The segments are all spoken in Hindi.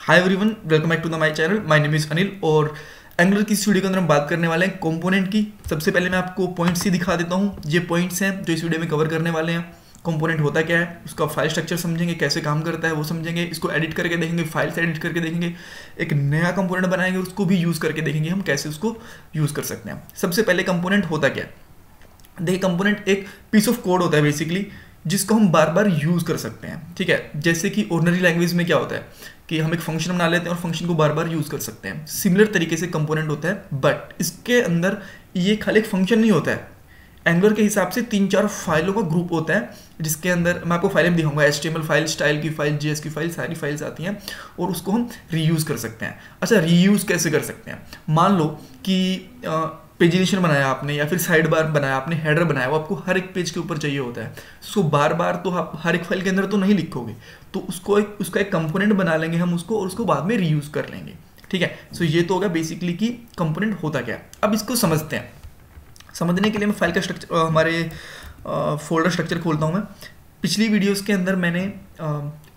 Hi everyone welcome back to the my channel my name is Anil और एंगुलर की इस वीडियो के अंदर हम बात करने वाले हैं कंपोनेंट की। सबसे पहले मैं आपको पॉइंट्स ही दिखा देता हूँ। ये पॉइंट्स हैं जो इस वीडियो में कवर करने वाले हैं। कंपोनेंट होता क्या है? उसका फ़ाइल स्ट्रक्चर समझेंगे, कैसे काम करता है वो समझेंगे। इसको एडिट करके देखेंगे फाइल्स एडिट करके देखेंगे। एक नया कंपोनेंट बनाएँगे, उसको भी यूज़ करके देखेंगे हम कैसे उसको यूज़ कर सकते हैं। सबसे पहले कंपोनेंट होता क्या है? देखिए कंपोनेंट एक पीस ऑफ़ कोड होता है बेसिकली जिसको हम बार बार यूज़ कर सकते हैं, ठीक है? जैसे कि ऑर्डनरी लैंग्वेज में क्या होता है कि हम एक फ़ंक्शन बना लेते हैं और फ़ंक्शन को बार बार यूज़ कर सकते हैं। सिमिलर तरीके से कंपोनेंट होता है बट इसके अंदर ये खाली एक फ़ंक्शन नहीं होता है। एंगुलर के हिसाब से तीन चार फाइलों का ग्रुप होता है, जिसके अंदर मैं आपको फाइलें दिखाऊँगा एच फ़ाइल स्टाइल की फ़ाइल जी की फ़ाइल सारी फाइल्स आती हैं और उसको हम रीयूज़ कर सकते हैं। अच्छा रीयूज़ कैसे कर सकते हैं? मान लो कि पेजिनेशन बनाया आपने या फिर साइड बार बनाया, आपने हेडर बनाया, वो आपको हर एक पेज के ऊपर चाहिए होता है। सो बार बार तो आप हर एक फ़ाइल के अंदर तो नहीं लिखोगे। तो उसको एक, उसका एक कंपोनेंट बना लेंगे हम उसको और उसको बाद में रीयूज कर लेंगे। ठीक है? सो ये तो होगा बेसिकली कि कंपोनेंट होता क्या अब इसको समझते हैं। समझने के लिए मैं फ़ाइल का स्ट्रक्चर हमारे फोल्डर स्ट्रक्चर खोलता हूँ मैं। पिछली वीडियोस के अंदर मैंने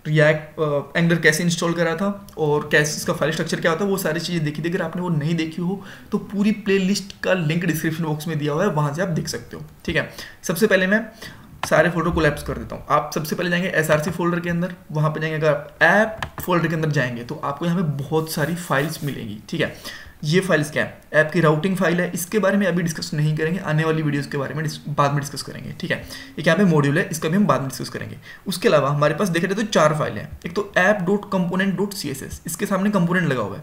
रिएक्ट एंगलर कैसे इंस्टॉल करा था और कैसे इसका फ़ाइल स्ट्रक्चर क्या होता है, वो सारी चीज़ें देखी थी। अगर आपने वो नहीं देखी हो तो पूरी प्लेलिस्ट का लिंक डिस्क्रिप्शन बॉक्स में दिया हुआ है, वहाँ से आप देख सकते हो। ठीक है? सबसे पहले मैं सारे फोल्डर को लैप्स कर देता हूँ। आप सबसे पहले जाएँगे एसआरसी फोल्डर के अंदर, वहाँ पे जाएँगे अगर आप ऐप फोल्डर के अंदर जाएँगे तो आपको यहाँ पे बहुत सारी फाइल्स मिलेंगी, ठीक है? ये फाइल्स क्या है? ऐप की राउटिंग फ़ाइल है, इसके बारे में अभी डिस्कस नहीं करेंगे, आने वाली वीडियोस के बारे में बाद में डिस्कस करेंगे, ठीक है? एक यहाँ पे मॉड्यूल है, इसका भी हम बाद में डिस्कस करेंगे। उसके अलावा हमारे पास देखा जाए तो चार फ़ाइल है। एक तो app dot component dot C S S इसके सामने कंपोनेंट लगा हुआ है।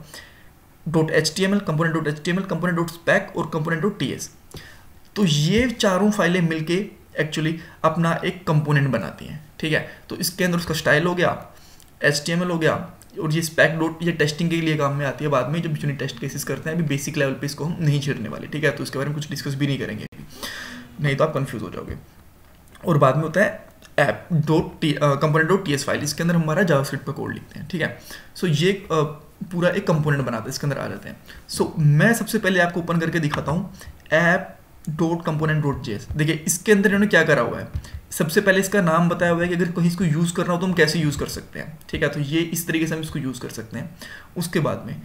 Dot H T M L component dot H T M L component dot spec और कंपोनेंट डॉट टी एस तो ये चारों फाइलें मिलके एक्चुअली अपना एक कंपोनेंट बनाती हैं ठीक है? तो इसके अंदर उसका स्टाइल हो गया एच टी एम एल हो गया और ये स्पैक डॉट ये टेस्टिंग के लिए काम में आती है बाद में जब यूनिट टेस्ट केसेस करते हैं अभी बेसिक लेवल पे इसको हम नहीं छेड़ने वाले ठीक है? तो इसके बारे में कुछ डिस्कस भी नहीं करेंगे नहीं तो आप कंफ्यूज हो जाओगे। और बाद में होता है app dot T component dot T S file इसके अंदर हमारा जावास्क्रिप्ट पर कोड लिखते हैं ठीक है? सो ये uh, पूरा एक कंपोनेंट बनाते हैं इसके अंदर आ जाते हैं। सो so, मैं सबसे पहले आपको ओपन करके दिखाता हूँ ऐप डॉट कंपोनेंट डॉट जेस देखिए, इसके अंदर इन्होंने क्या करा हुआ है? सबसे पहले इसका नाम बताया हुआ है कि अगर कहीं इसको यूज़ करना हो तो हम कैसे यूज़ कर सकते हैं? ठीक है तो ये इस तरीके से हम इसको यूज़ कर सकते हैं। उसके बाद में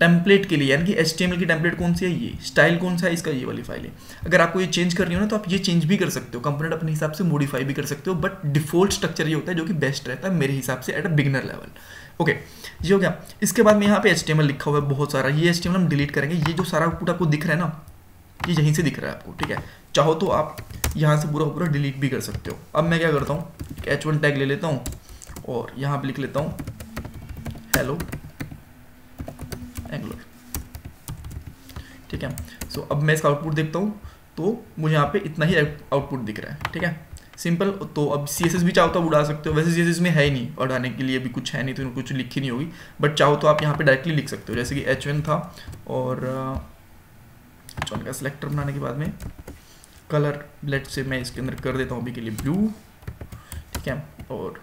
टेम्पलेट के लिए, यानी कि एचटीएमएल की टेम्पलेट कौन सी है? ये। स्टाइल कौन सा है? इसका ये वाली फ़ाइल है। अगर आपको ये चेंज करनी हो ना तो आप ये चेंज भी कर सकते हो। कंपोनेंट अपने हिसाब से मॉडिफाई भी कर सकते हो बट डिफ़ॉल्ट स्ट्रक्चर ये होता है जो कि बेस्ट रहता है मेरे हिसाब से at a beginner level okay ये हो गया। इसके बाद में यहाँ पे एचटीएमएल लिखा हुआ है बहुत सारा। ये एच हम डिलीट करेंगे। ये जो सारा पूरा आपको दिख रहा है ना ये यहीं से दिख रहा है आपको, ठीक है? चाहो तो आप यहाँ से पूरा पूरा डिलीट भी कर सकते हो। अब मैं क्या करता हूँ एच वन टैग ले लेता हूँ और यहाँ पर लिख लेता हूँ हेलो एंगुलर ठीक है? सो अब मैं इसका आउटपुट देखता हूँ तो मुझे यहाँ पे इतना ही आउटपुट दिख रहा है, ठीक है? सिंपल तो अब सी एस एस भी चाहो तो आप उड़ा सकते हो। वैसे सी एस एस में है ही नहीं, उड़ाने के लिए भी कुछ है नहीं तो कुछ लिखी नहीं होगी। बट चाहो तो आप यहाँ पे डायरेक्टली लिख सकते हो, जैसे कि एच वन था और वन का सिलेक्टर बनाने के बाद में कलर लेट से मैं इसके अंदर कर देता हूँ अभी के लिए ब्लू ठीक है? और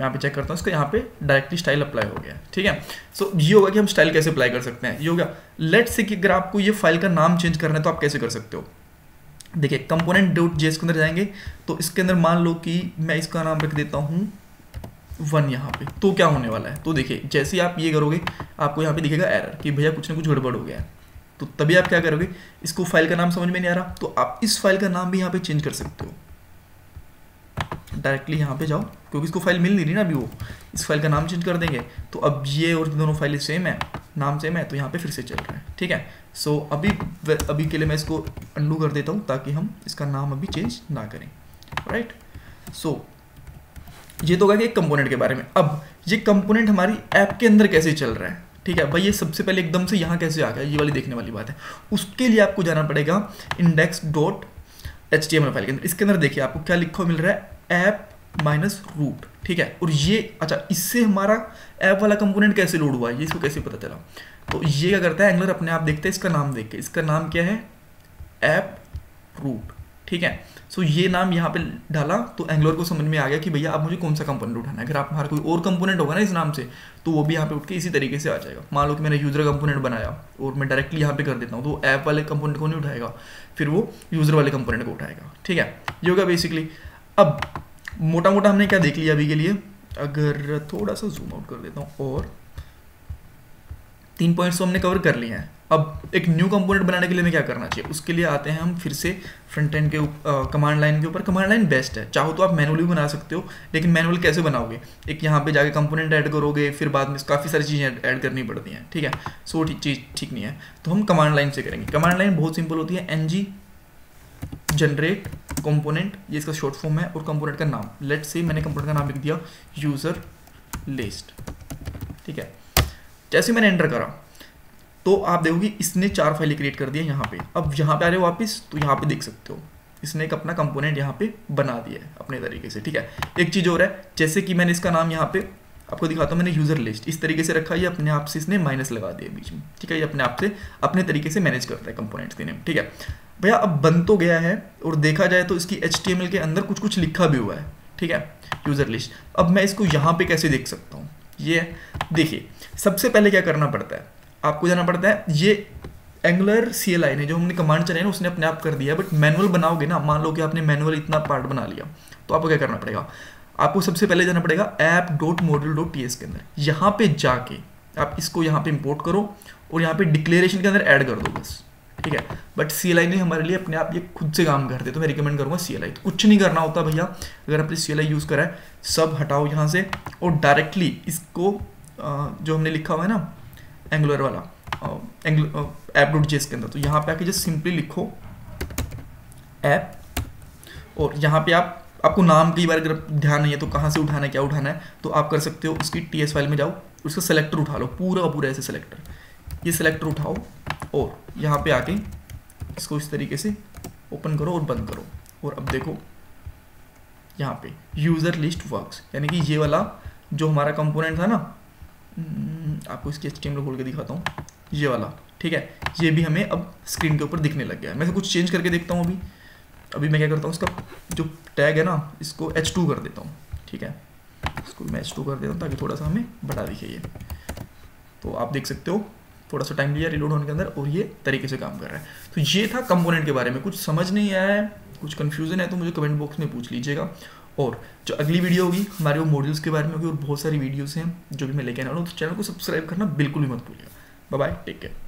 यहाँ पे चेक करता हूँ इसका यहाँ पे डायरेक्टली स्टाइल अप्लाई हो गया ठीक है? सो so, ये होगा कि हम स्टाइल कैसे अप्लाई कर सकते हैं। ये होगा लेट से कि अगर आपको ये फ़ाइल का नाम चेंज करना है तो आप कैसे कर सकते हो? देखिए कंपोनेंट डॉट जेस के अंदर जाएँगे तो इसके अंदर मान लो कि मैं इसका नाम रख देता हूँ वन यहाँ पे। तो क्या होने वाला है? तो देखिए जैसे आप ये करोगे आपको यहाँ पे दिखेगा एरर कि भैया कुछ ना कुछ गड़बड़ हो गया है। तो तभी आप क्या करोगे? इसको फ़ाइल का नाम समझ में नहीं आ रहा तो आप इस फ़ाइल का नाम भी यहाँ पे चेंज कर सकते हो। डायरेक्टली यहाँ पे जाओ क्योंकि इसको फ़ाइल मिल नहीं रही ना अभी वो। इस फ़ाइल का नाम चेंज कर देंगे तो अब ये और दोनों फाइलें सेम है नाम सेम है तो यहाँ पे फिर से चल रहा है ठीक है? सो so, अभी अभी के लिए मैं इसको अंडू कर देता हूँ ताकि हम इसका नाम अभी चेंज ना करें राइट सो so, ये तो होगा कि एक कंपोनेंट के बारे में। अब ये कंपोनेंट हमारी ऐप के अंदर कैसे चल रहा है? ठीक है, भाई ये सबसे पहले एकदम से यहाँ कैसे आ गया? ये वाली देखने वाली बात है। उसके लिए आपको जाना पड़ेगा index dot H T M file के अंदर। इसके अंदर देखिए आपको क्या लिखा मिल रहा है? ऐप माइनस रूट ठीक है? और ये अच्छा इससे हमारा ऐप वाला कंपोनेंट कैसे लोड हुआ है? ये इसको कैसे पता चला? तो ये क्या करता है? एंगलर अपने आप देखते हैं, इसका नाम देख के। इसका नाम क्या है? ऐप रूट ठीक है? सो ये नाम यहाँ पे डाला तो एंगलर को समझ में आ गया कि भैया आप मुझे कौन सा कंपोनेंट उठाना है? अगर आप हमारा कोई और कंपोनेंट होगा ना इस नाम से तो वो भी यहाँ पे उठ के इसी तरीके से आ जाएगा। मान लो कि मैंने यूज़र कंपोनेंट बनाया, और मैं डायरेक्टली यहाँ पे कर देता हूँ तो ऐप वाले कंपोनेंट को नहीं उठाएगा? फिर वो यूज़र वाले कंपोनेंट को उठाएगा। ठीक है? ये होगा बेसिकली अब मोटा मोटा हमने क्या देख लिया अभी के लिए? अगर थोड़ा सा जूम आउट कर देता हूँ, और तीन पॉइंट्स तो हमने कवर कर लिए हैं। अब एक न्यू कंपोनेंट बनाने के लिए हमें क्या करना चाहिए? उसके लिए आते हैं हम फिर से फ्रंट एंड के कमांड लाइन के ऊपर। कमांड लाइन बेस्ट है। चाहो तो आप मैनुअली बना सकते हो, लेकिन मैनुअल कैसे बनाओगे? एक यहाँ पे जाके कंपोनेंट ऐड करोगे, फिर बाद में काफ़ी सारी चीज़ें ऐड करनी पड़ती हैं, ठीक है? सो चीज़ ठीक नहीं है। तो हम कमांड लाइन से करेंगे। कमांड लाइन बहुत सिंपल होती है। एन जी जनरेट कंपोनेंट ये इसका शॉर्ट फॉर्म है, और कंपोनेंट का नाम। लेट से मैंने कंपोनेंट का नाम लिख दिया यूज़र लिस्ट ठीक है? जैसे मैंने एंटर करा तो आप देखोगे इसने चार फाइलें क्रिएट कर दी है यहाँ पे। अब यहाँ पे आ रहे हो वापस तो यहाँ पे देख सकते हो। इसने एक अपना कंपोनेंट यहाँ पे बना दिया है, अपने तरीके से, ठीक है? एक चीज़ और है, जैसे कि मैंने इसका नाम यहाँ पे, आपको दिखाता हूँ, मैंने यूज़र लिस्ट इस तरीके से रखा ये अपने आप से इसने माइनस लगा दिया बीच में, ठीक है? ये अपने आप से, अपने तरीके से मैनेज करता है कंपोनेंट्स के नेम ठीक है? भैया, अब बन तो गया है, और देखा जाए तो इसकी एचटीएमएल के अंदर कुछ कुछ लिखा भी हुआ है, ठीक है? यूज़र लिस्ट अब मैं इसको यहाँ पे कैसे देख सकता हूँ? ये देखिए, सबसे पहले क्या करना पड़ता है? आपको जाना पड़ता है, ये एंगुलर सी एल आई ने जो हमने कमांड चलाए ना, उसने अपने आप कर दिया बट मैनुअल बनाओगे ना, मान लो कि आपने मैनुअल इतना पार्ट बना लिया तो आपको क्या करना पड़ेगा? आपको सबसे पहले जाना पड़ेगा app dot model dot T S के अंदर। यहाँ पे जाके आप इसको यहाँ पे इंपोर्ट करो और यहाँ पे डिक्लेरेशन के अंदर ऐड कर दो बस। ठीक है? बट सी एल आई ने हमारे लिए अपने आप ये खुद से काम करते तो मैं रिकमेंड करूँगा सी तो कुछ नहीं करना होता भैया। अगर आपने सी यूज़ करा है, सब हटाओ यहाँ से। और डायरेक्टली इसको जो हमने लिखा हुआ है ना एंगुलर वाला ऐप डॉट जेस के अंदर तो यहाँ पे आके जस्ट सिंपली लिखो ऐप और यहाँ पे आप, आपको नाम कई बार अगर ध्यान नहीं है तो कहाँ से उठाना है, क्या उठाना है तो आप कर सकते हो, उसकी टी एस फ़ाइल में जाओ, उसका सेलेक्टर उठा लो, पूरा पूरा ऐसे सेलेक्टर ये सेलेक्टर उठाओ और यहाँ पे आके इसको इस तरीके से ओपन करो और बंद करो। और अब देखो यहाँ पे यूज़र लिस्ट वर्क्स यानी कि ये वाला जो हमारा कंपोनेंट था ना हम्म, आपको इसकी एच खोल के दिखाता हूँ। ये वाला ठीक है? ये भी हमें अब स्क्रीन के ऊपर दिखने लग गया है। मैं कुछ चेंज करके देखता हूँ अभी। अभी मैं क्या करता हूँ इसका जो टैग है ना इसको एच टू कर देता हूँ ठीक है? इसको मैं एच टू कर देता हूँ ताकि थोड़ा सा हमें बढ़ा दिखे ये। तो आप देख सकते हो थोड़ा सा टाइम लिया रिलोड होने के अंदर, और ये तरीके से काम कर रहा है। तो ये था कंपोनेंट के बारे में। कुछ समझ नहीं आया है, कुछ कन्फ्यूज़न है तो मुझे कमेंट बॉक्स में पूछ लीजिएगा। और जो अगली वीडियो होगी, हमारे वो मॉड्यूल्स के बारे में होगी, और बहुत सारी वीडियोज़ हैं, जो भी मैं लेके आने वाला हूँ तो चैनल को सब्सक्राइब करना बिल्कुल भी मत भूलिएगा। Bye bye take care